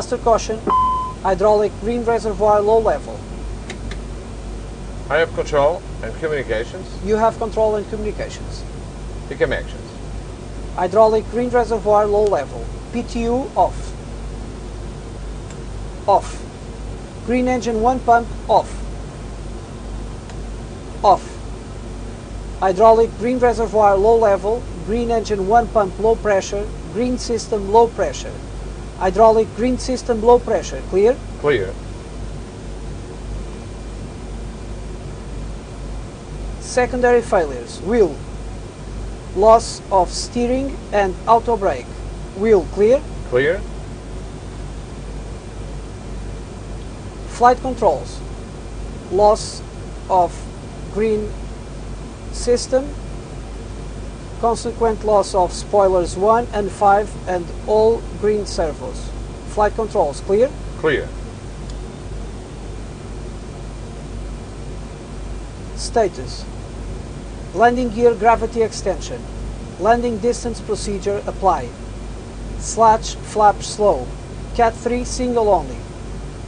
Master caution, hydraulic green reservoir low level. I have control and communications. You have control and communications. ECAM actions. Hydraulic green reservoir low level. PTU off. Off. Green engine 1 pump off. Off. Hydraulic green reservoir low level. Green engine 1 pump low pressure. Green system low pressure. Hydraulic green system low pressure. Clear? Clear. Secondary failures. Wheel. Loss of steering and auto brake. Wheel clear. Clear. Flight controls. Loss of green system. Consequent loss of spoilers 1 and 5 and all green servos. Flight controls clear. Clear. Status. Landing gear gravity extension. Landing distance procedure applied. Slats flap slow. Cat 3 single only.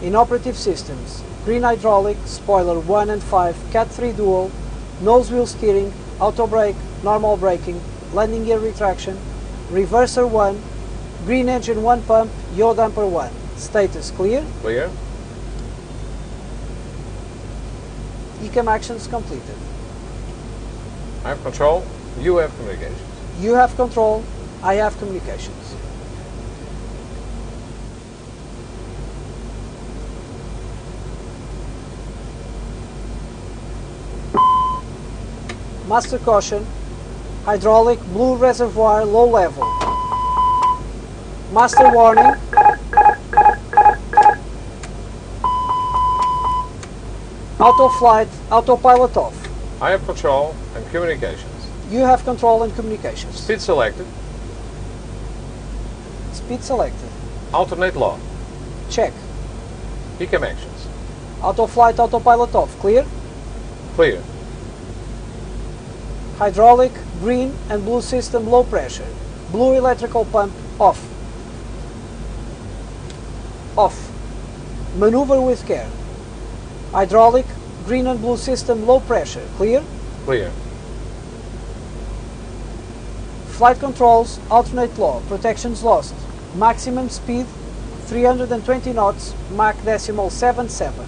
Inoperative systems. Green hydraulic, spoiler 1 and 5, Cat 3 dual, nose wheel steering, auto brake, normal braking, landing gear retraction, reverser 1, green engine 1 pump, yaw damper 1. Status clear. Clear. ECAM actions completed. I have control. You have communications. You have control, I have communications. Master caution, hydraulic blue reservoir low level. Master warning. Auto flight, autopilot off. I have control and communications. You have control and communications. Speed selected. Speed selected. Alternate law. Check. ECAM actions. Auto flight, autopilot off. Clear. Clear. Hydraulic, green and blue system low pressure. Blue electrical pump off. Off. Maneuver with care. Hydraulic, green and blue system low pressure. Clear. Clear. Flight controls, alternate law, protections lost. Maximum speed 320 knots, Mach decimal 77.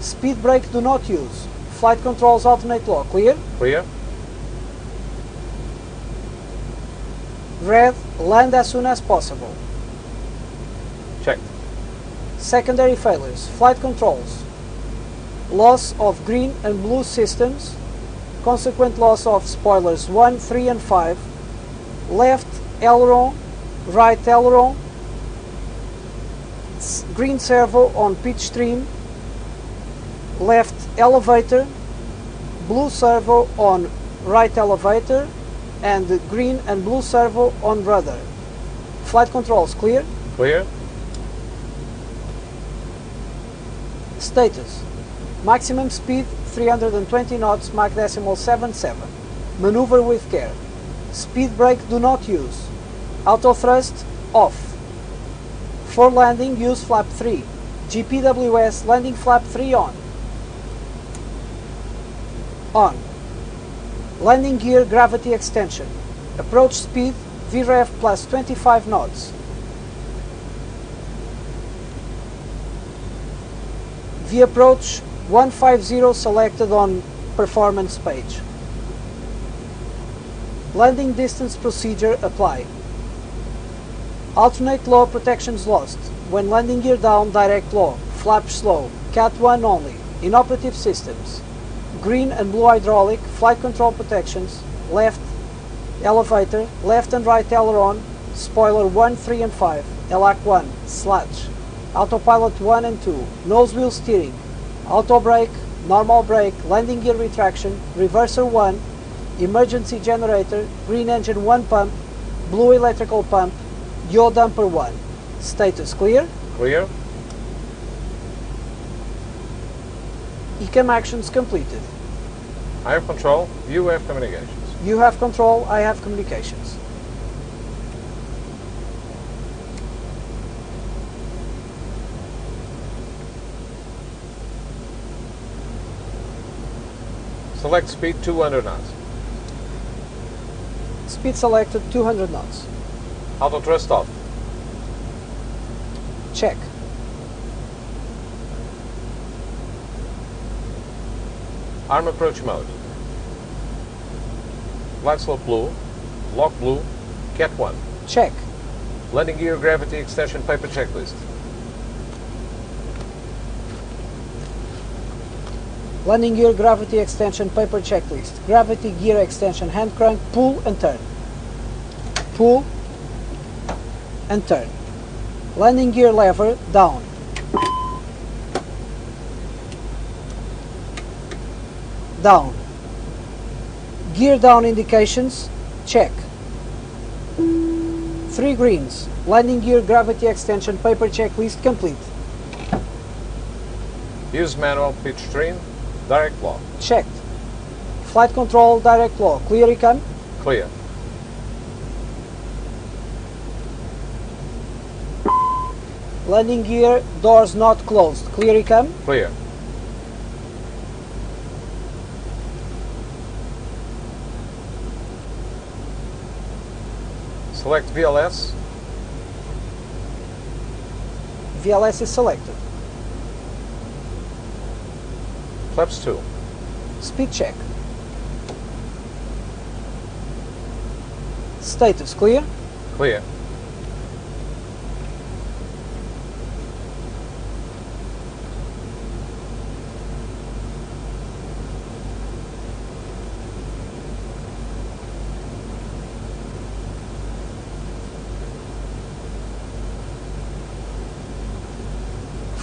Speed brake do not use. Flight controls, alternate law. Clear. Clear. Red, land as soon as possible. Checked. Secondary failures, flight controls, loss of green and blue systems, consequent loss of spoilers 1, 3 and 5, left aileron, right aileron, green servo on pitch stream, left elevator, blue servo on right elevator, and the green and blue servo on rudder. Flight controls clear. Clear. Status. Maximum speed 320 knots, Mach decimal 77. Maneuver with care. Speed brake do not use. Auto thrust off. For landing use flap 3. GPWS landing flap 3 on. On. Landing gear gravity extension. Approach speed VREF plus 25 knots. The approach 150 selected on performance page. Landing distance procedure apply. Alternate law protections lost. When landing gear down, direct law. Flap slow. Cat 1 only. Inoperative systems. Green and blue hydraulic. Flight control protections. Left elevator. Left and right aileron. Spoiler 1, 3 and 5. ELAC 1. Slats. Autopilot 1 and 2. Nose wheel steering. Auto brake. Normal brake. Landing gear retraction. Reverser 1. Emergency generator. Green engine 1 pump. Blue electrical pump. Yaw damper 1. Status clear. Clear. ECAM actions completed. I have control, you have communications. You have control, I have communications. Select speed 200 knots. Speed selected 200 knots. Auto thrust off. Check. Arm approach mode. Glide slope blue. LOC blue. Cat 1. Check. Landing gear gravity extension paper checklist. Landing gear gravity extension paper checklist. Gravity gear extension hand crank, pull and turn. Pull and turn. Landing gear lever down. Down. Gear down indications, check. Three greens. Landing gear gravity extension paper checklist complete. Use manual pitch trim. Direct law. Checked. Flight control direct law. Clear ECAM. Clear. Landing gear doors not closed. Clear ECAM. Clear. Select VLS. VLS is selected. Flaps 2. Speed check. Status clear. Clear.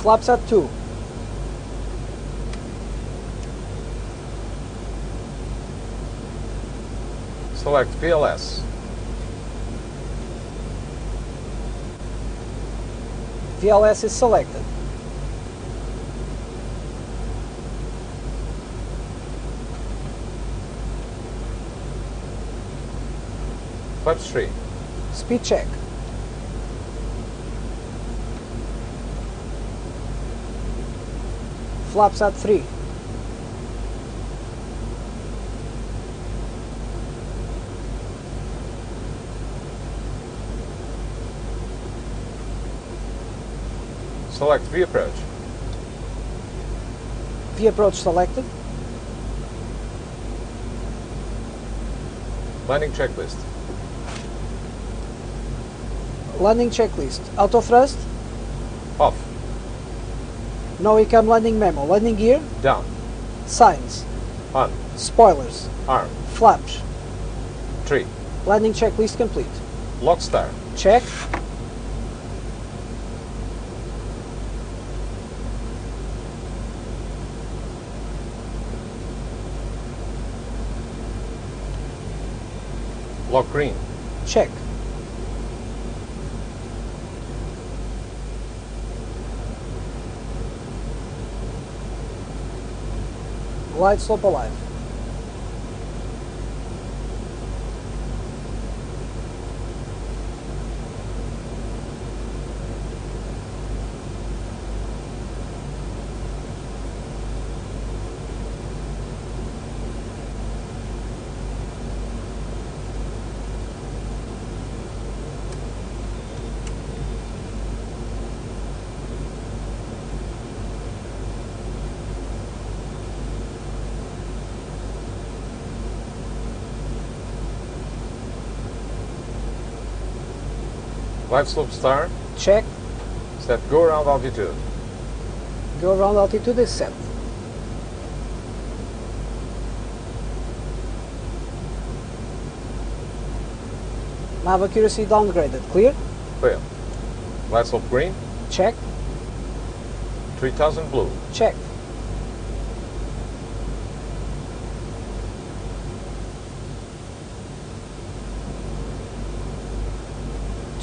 Flaps at 2. Select VLS. VLS is selected. Flaps 3. Speed check. Flaps at 3. Select V approach. V approach selected. Landing checklist. Landing checklist. Auto thrust. Off. No ecam landing memo. Landing gear. Down. Signs. On. Spoilers. Arm. Flaps. 3. Landing checklist complete. LOC star. Check. LOC green. Check. Glide slope alive. Glide slope star. Check. Set go around altitude. Go around altitude is set. Nav accuracy downgraded. Clear. Clear. Glide slope green. Check. 3000 blue. Check.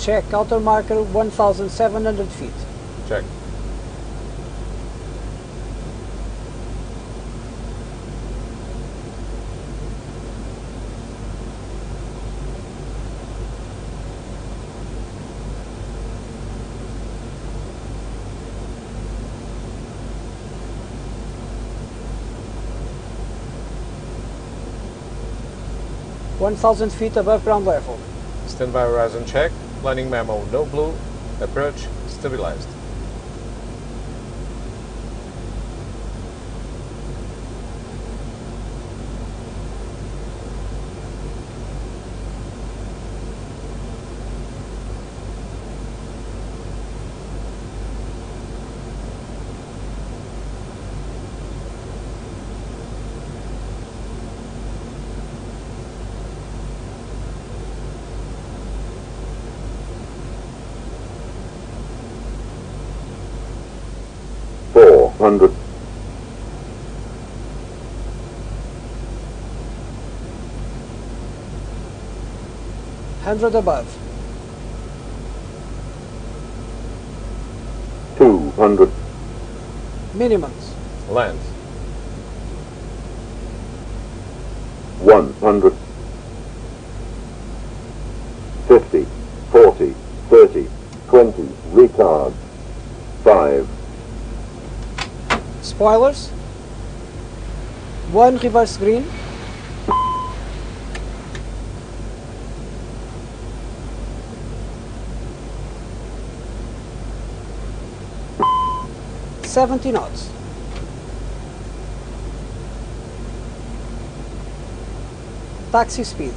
Check. Outer marker 1,700 feet. Check. One thousand feet above ground level. Standby horizon check. Landing memo no blue. Approach stabilized. Hundred, Hundred above. two hundred, Minimums. Land. one hundred, fifty, forty, thirty, twenty, retard, Spoilers. One reverse green. Seventy knots. Taxi speed.